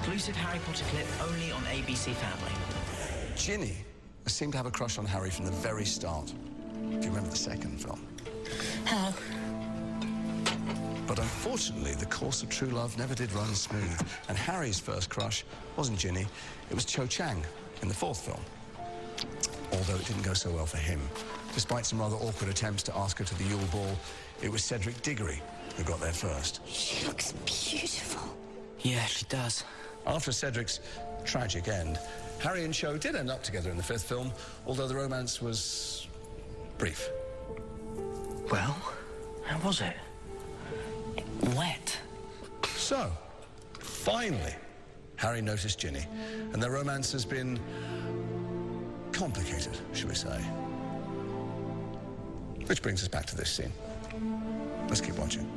exclusive Harry Potter clip only on ABC Family. Ginny seemed to have a crush on Harry from the very start. Do you remember the second film? How? But unfortunately, the course of true love never did run smooth. And Harry's first crush wasn't Ginny, it was Cho Chang in the fourth film. Although it didn't go so well for him. Despite some rather awkward attempts to ask her to the Yule Ball, it was Cedric Diggory who got there first. She looks beautiful. Yeah, she does. After Cedric's tragic end, Harry and Cho did end up together in the fifth film, although the romance was brief. Well, how was it? Wet. So, finally, Harry noticed Ginny, and their romance has been complicated, shall we say. Which brings us back to this scene. Let's keep watching.